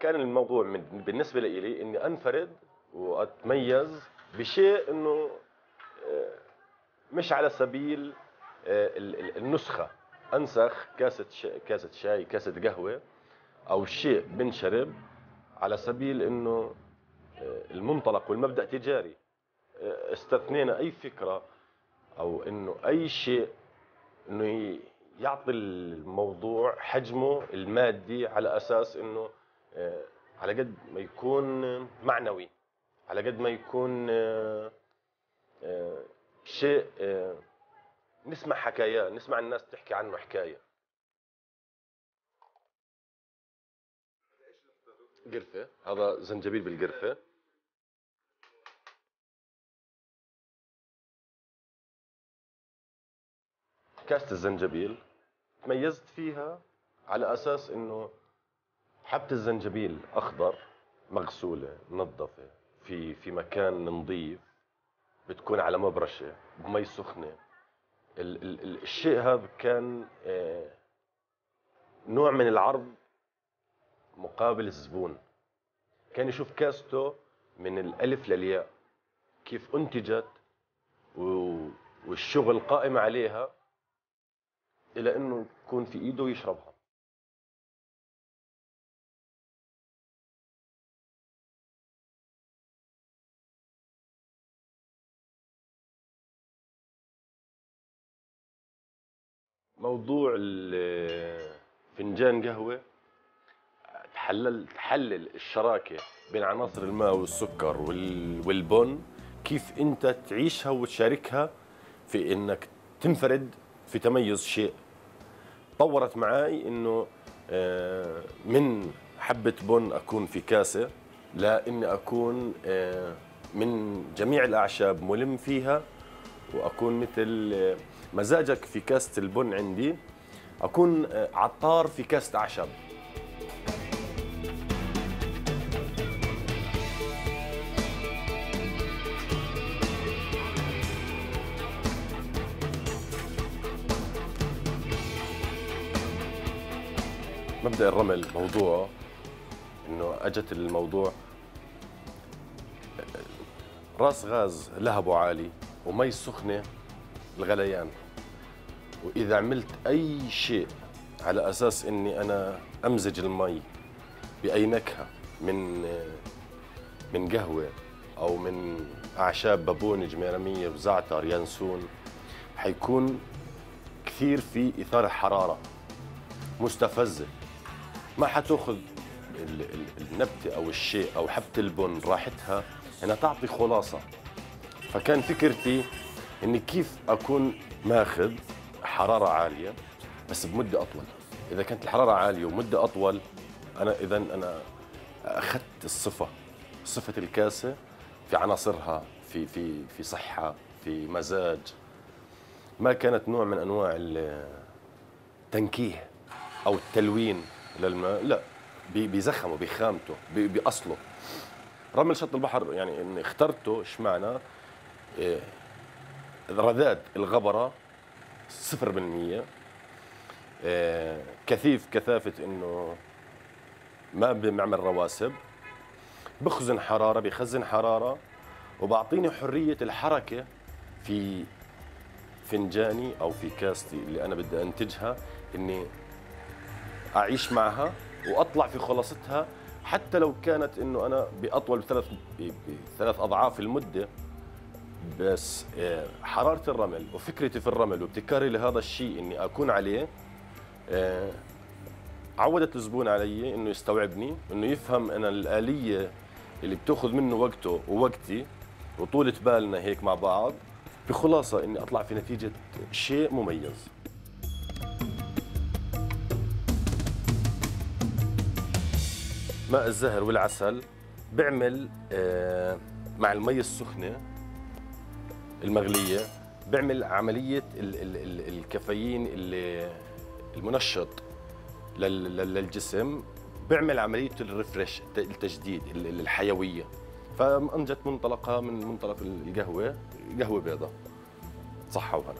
كان الموضوع من بالنسبة لي إني أنفرد وأتميز بشيء إنه آه، مش على سبيل آه، النسخة. أنسخ كاسة شاي كاسة شاي كاسة قهوة أو شيء بنشرب على سبيل إنه آه، المنطلق والمبدأ تجاري. استثنينا أي فكرة أو إنه أي شيء إنه يعطي الموضوع حجمه المادي على أساس إنه على قد ما يكون معنوي على قد ما يكون آه، آه، شيء نسمع حكاياه نسمع الناس تحكي عنه حكاية. قرفة هذا زنجبيل بالقرفة. كاسة الزنجبيل تميزت فيها على أساس إنه حبة الزنجبيل أخضر مغسولة منظفة في في مكان نظيف بتكون على مبرشة بمي سخنة. ال ال ال الشيء هذا كان آه نوع من العرض مقابل الزبون. كان يشوف كاسته من الألف للياء كيف أنتجت والشغل قائم عليها إلى إنه يكون في إيده ويشربها. موضوع فنجان قهوة تحلل تحلل الشراكة بين عناصر الماء والسكر والبن كيف أنت تعيشها وتشاركها في إنك تنفرد في تميز شيء. طورت معي إنه آه، من حبة بن أكون في كاسة لا إني أكون آه، من جميع الأعشاب ملم فيها وأكون مثل آه، مزاجك في كاسة البن عندي. أكون عطار في كاسة أعشاب. مبدأ الرمل موضوع إنه أجت الموضوع راس غاز لهبه عالي ومي سخنة الغليان وإذا عملت أي شيء على أساس إني أنا أمزج المي بأي نكهة من من قهوة أو من أعشاب بابونج جميرميه وزعتر ينسون حيكون كثير في اثاره حرارة مستفزة. ما حتأخذ النبتة أو الشيء أو حبة البن راحتها انها تعطي خلاصة. فكان فكرتي إني كيف أكون ماخذ حرارة عالية؟ بس بمدة أطول. إذا كانت الحرارة عالية ومدة أطول أنا إذا أنا أخذت الصفة صفة الكاسة في عناصرها في في في صحة في مزاج. ما كانت نوع من أنواع التنكيه أو التلوين للماء لا بيزخمه بخامته بأصله. رمل شط البحر يعني إني اخترته اشمعنى إيه رذاذ الغبرة 0% إيه كثيف كثافة إنه ما بيعمل رواسب. بخزن حرارة بيخزن حرارة وبعطيني حرية الحركة في فنجاني أو في كاستي اللي أنا بدي أنتجها إني أعيش معها وأطلع في خلاصتها حتى لو كانت إنه أنا بأطول بثلاث بثلاث أضعاف المدة. بس آه، حرارة الرمل وفكرتي في الرمل وابتكاري لهذا الشيء إني أكون عليه آه، عودت الزبون علي إنه يستوعبني إنه يفهم أنا الآلية اللي بتأخذ منه وقته ووقتي وطولة بالنا هيك مع بعض بخلاصة إني أطلع في نتيجة شيء مميز. ماء الزهر والعسل بيعمل آه، مع المي السخنة المغلية بيعمل عملية الكافيين المنشط للجسم بيعمل عملية الريفرش التجديد الحيوية. فأنجت منطلقها من منطلق القهوة قهوة بيضاء صحه وهنا